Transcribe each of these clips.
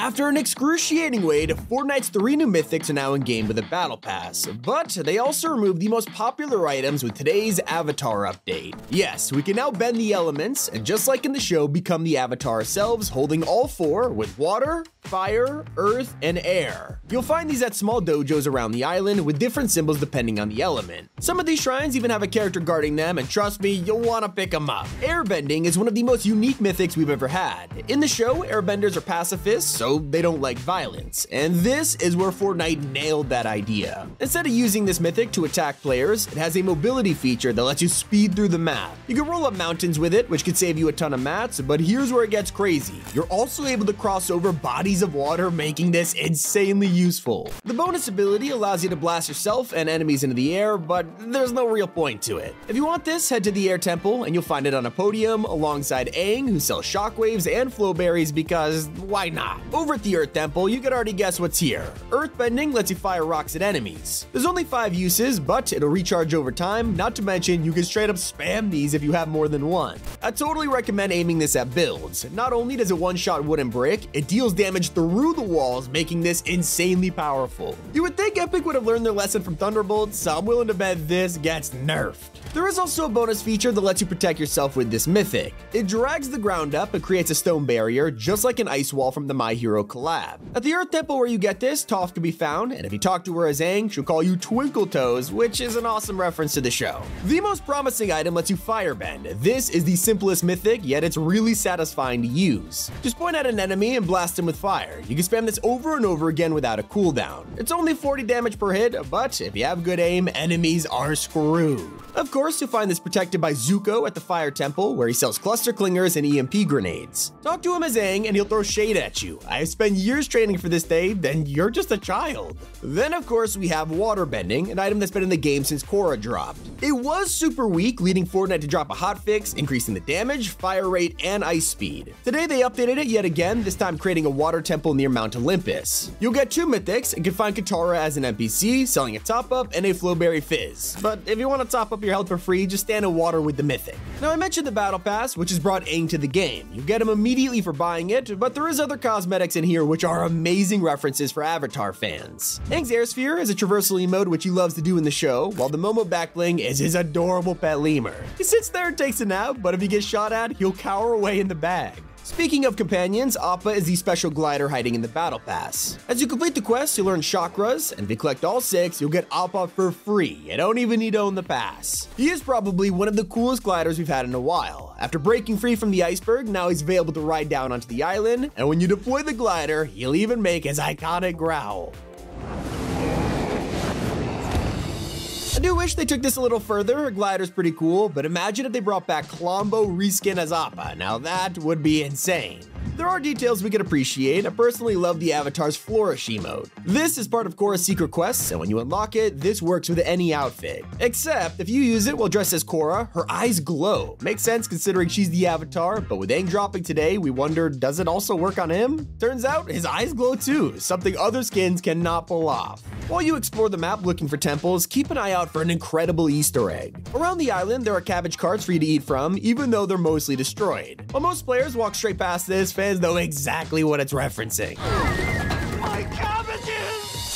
After an excruciating wait, Fortnite's three new mythics are now in game with a battle pass, but they also removed the most popular items with today's avatar update. Yes, we can now bend the elements, and just like in the show, become the avatar ourselves, holding all four with water, fire, earth, and air. You'll find these at small dojos around the island with different symbols depending on the element. Some of these shrines even have a character guarding them, and trust me, you'll want to pick them up. Airbending is one of the most unique mythics we've ever had. In the show, airbenders are pacifists, so they don't like violence, and this is where Fortnite nailed that idea. Instead of using this mythic to attack players, it has a mobility feature that lets you speed through the map. You can roll up mountains with it, which could save you a ton of mats, but here's where it gets crazy. You're also able to cross over bodies of water, making this insanely useful. The bonus ability allows you to blast yourself and enemies into the air, but there's no real point to it. If you want this, head to the Air Temple and you'll find it on a podium alongside Aang, who sells shockwaves and flowberries because why not? Over at the Earth Temple, you could already guess what's here. Earthbending lets you fire rocks at enemies. There's only five uses, but it'll recharge over time, not to mention you can straight up spam these if you have more than one. I totally recommend aiming this at builds. Not only does it one-shot wooden brick, it deals damage through the walls, making this insanely powerful. You would think Epic would have learned their lesson from Thunderbolt, so I'm willing to bet this gets nerfed. There is also a bonus feature that lets you protect yourself with this mythic. It drags the ground up and creates a stone barrier, just like an ice wall from the My Hero collab. At the Earth Temple where you get this, Toph can be found, and if you talk to her as Aang, she'll call you Twinkle Toes, which is an awesome reference to the show. The most promising item lets you firebend. This is the simplest mythic, yet it's really satisfying to use. Just point at an enemy and blast him with fire. You can spam this over and over again without a cooldown. It's only 40 damage per hit, but if you have good aim, enemies are screwed. Of course, you'll find this protected by Zuko at the Fire Temple, where he sells cluster clingers and EMP grenades. Talk to him as Aang, and he'll throw shade at you. I have spent years training for this day, then you're just a child. Then, of course, we have water bending, an item that's been in the game since Korra dropped. It was super weak, leading Fortnite to drop a hotfix, increasing the damage, fire rate, and ice speed. Today, they updated it yet again, this time creating a water temple near Mount Olympus. You'll get two mythics and can find Katara as an NPC, selling a top up and a Flowberry Fizz. But if you want to top up your health for free, just stand in water with the Mythic. Now, I mentioned the Battle Pass, which has brought Aang to the game. You get him immediately for buying it, but there is other in here which are amazing references for Avatar fans. Aang's Air Sphere is a traversal emote which he loves to do in the show, while the Momo backbling is his adorable pet lemur. He sits there and takes a nap, but if he gets shot at, he'll cower away in the bag. Speaking of companions, Appa is the special glider hiding in the Battle Pass. As you complete the quest, you'll earn chakras, and if you collect all six, you'll get Appa for free. You don't even need to own the pass. He is probably one of the coolest gliders we've had in a while. After breaking free from the iceberg, now he's available to ride down onto the island, and when you deploy the glider, he'll even make his iconic growl. Do wish they took this a little further, her glider's pretty cool, but imagine if they brought back Klombo reskin as Appa, now that would be insane. There are details we could appreciate. I personally love the Avatar's Flourish emote. This is part of Korra's secret quests, and when you unlock it, this works with any outfit. Except, if you use it while dressed as Korra, her eyes glow. Makes sense considering she's the Avatar, but with Aang dropping today, we wonder, does it also work on him? Turns out, his eyes glow too, something other skins cannot pull off. While you explore the map looking for temples, keep an eye out for an incredible Easter egg. Around the island, there are cabbage carts for you to eat from, even though they're mostly destroyed. While most players walk straight past this, fans know exactly what it's referencing.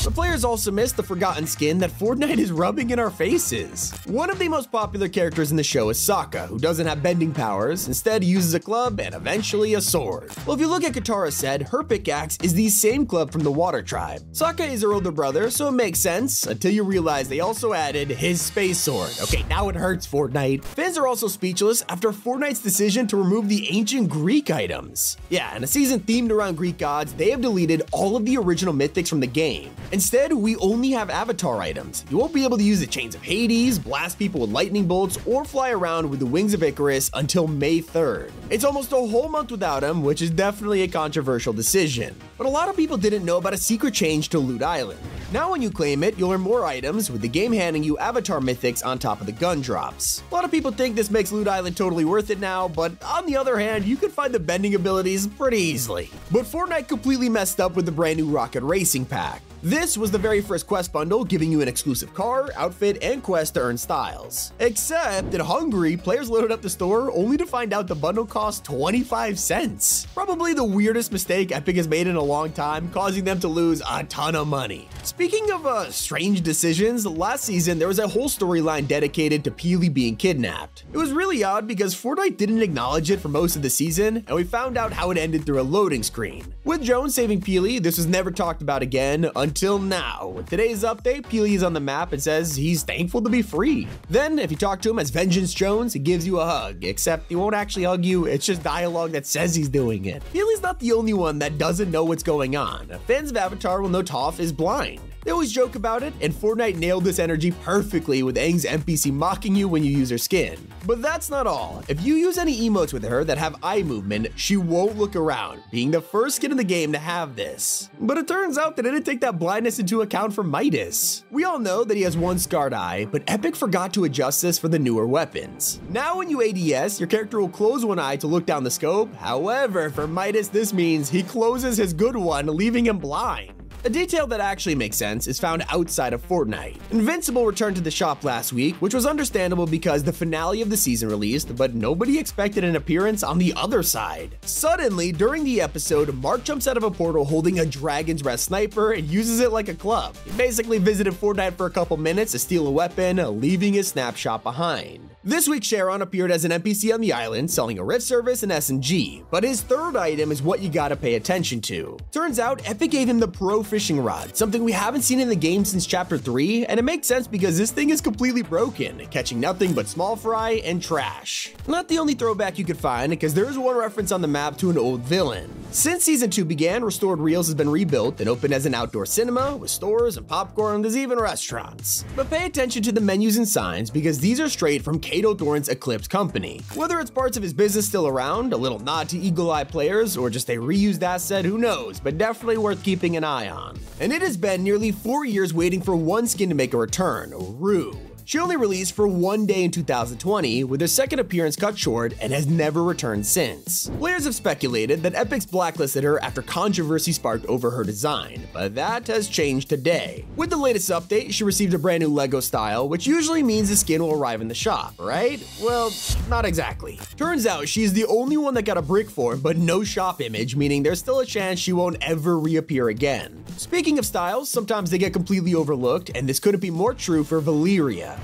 The players also missed the forgotten skin that Fortnite is rubbing in our faces. One of the most popular characters in the show is Sokka, who doesn't have bending powers, instead uses a club and eventually a sword. Well, if you look at Katara's said, her pickaxe is the same club from the Water Tribe. Sokka is her older brother, so it makes sense, until you realize they also added his space sword. Okay, now it hurts, Fortnite. Fans are also speechless after Fortnite's decision to remove the ancient Greek items. Yeah, in a season themed around Greek gods, they have deleted all of the original mythics from the game. Instead, we only have avatar items. You won't be able to use the Chains of Hades, blast people with lightning bolts, or fly around with the Wings of Icarus until May 3rd. It's almost a whole month without them, which is definitely a controversial decision. But a lot of people didn't know about a secret change to Loot Island. Now when you claim it, you'll earn more items, with the game handing you avatar mythics on top of the gun drops. A lot of people think this makes Loot Island totally worth it now, but on the other hand, you can find the bending abilities pretty easily. But Fortnite completely messed up with the brand new Rocket Racing Pack. This was the very first quest bundle, giving you an exclusive car, outfit, and quest to earn styles. Except in Hungary, players loaded up the store only to find out the bundle cost 25 cents. Probably the weirdest mistake Epic has made in a long time, causing them to lose a ton of money. Speaking of uh, strange decisions, last season there was a whole storyline dedicated to Peely being kidnapped. It was really odd because Fortnite didn't acknowledge it for most of the season, and we found out how it ended through a loading screen. With Jones saving Peely, this was never talked about again until now. With today's update, Peely is on the map and says he's thankful to be free. Then, if you talk to him as Vengeance Jones, he gives you a hug, except he won't actually hug you, it's just dialogue that says he's doing it. Peely's not the only one that doesn't know what's going on. Fans of Avatar will know Toph is blind. They always joke about it, and Fortnite nailed this energy perfectly with Aang's NPC mocking you when you use her skin. But that's not all. If you use any emotes with her that have eye movement, she won't look around, being the first skin in the game to have this. But it turns out that it didn't take that blindness into account for Midas. We all know that he has one scarred eye, but Epic forgot to adjust this for the newer weapons. Now when you ADS, your character will close one eye to look down the scope, however, for Midas this means he closes his good one, leaving him blind. A detail that actually makes sense is found outside of Fortnite. Invincible returned to the shop last week, which was understandable because the finale of the season released, but nobody expected an appearance on the other side. Suddenly, during the episode, Mark jumps out of a portal holding a Dragon's Breath sniper and uses it like a club. He basically visited Fortnite for a couple minutes to steal a weapon, leaving his snapshot behind. This week, Charon appeared as an NPC on the island, selling a rift service and SMG, but his third item is what you gotta pay attention to. Turns out, Epic gave him the Pro Fishing Rod, something we haven't seen in the game since Chapter 3, and it makes sense because this thing is completely broken, catching nothing but small fry and trash. Not the only throwback you could find, because there is one reference on the map to an old villain. Since Season 2 began, Restored Reels has been rebuilt and opened as an outdoor cinema, with stores and popcorn, there's even restaurants. But pay attention to the menus and signs, because these are straight from Kado Thorne's Ecliptic company. Whether it's parts of his business still around, a little nod to Eagle Eye players, or just a reused asset, who knows, but definitely worth keeping an eye on. And it has been nearly four years waiting for one skin to make a return, Rue. She only released for one day in 2020, with her second appearance cut short and has never returned since. Players have speculated that Epic's blacklisted her after controversy sparked over her design, but that has changed today. With the latest update, she received a brand new LEGO style, which usually means the skin will arrive in the shop, right? Well, not exactly. Turns out she's the only one that got a brick form, but no shop image, meaning there's still a chance she won't ever reappear again. Speaking of styles, sometimes they get completely overlooked, and this couldn't be more true for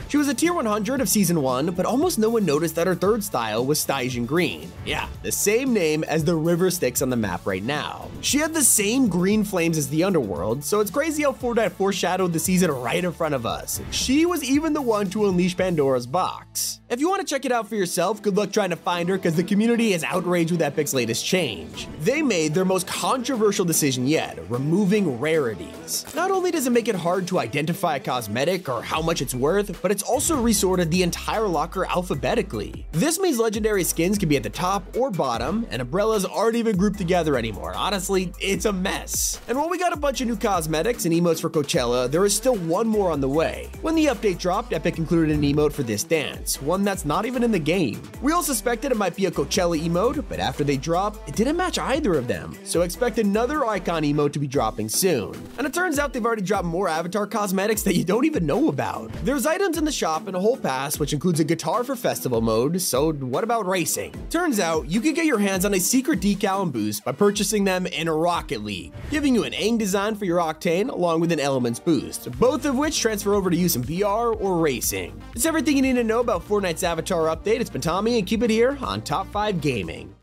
She was a tier 100 of season 1, but almost no one noticed that her third style was Stygian Green. Yeah, the same name as the river Styx on the map right now. She had the same green flames as the underworld, so it's crazy how Fortnite foreshadowed the season right in front of us. She was even the one to unleash Pandora's box. If you want to check it out for yourself, good luck trying to find her because the community is outraged with Epic's latest change. They made their most controversial decision yet, removing rarities. Not only does it make it hard to identify a cosmetic or how much it's worth, but it's also resorted the entire locker alphabetically. This means legendary skins can be at the top or bottom, and umbrellas aren't even grouped together anymore. Honestly, it's a mess. And while we got a bunch of new cosmetics and emotes for Coachella, there is still one more on the way. When the update dropped, Epic included an emote for this dance, one that's not even in the game. We all suspected it might be a Coachella emote, but after they dropped, it didn't match either of them, so expect another icon emote to be dropping soon. And it turns out they've already dropped more avatar cosmetics that you don't even know about. There's items in the shop and a whole pass, which includes a guitar for festival mode, so what about racing? Turns out, you can get your hands on a secret decal and boost by purchasing them in Rocket League, giving you an Aang design for your Octane along with an Elements boost, both of which transfer over to use in VR or racing. It's everything you need to know about Fortnite's Avatar update. It's been Tommy, and keep it here on Top 5 Gaming.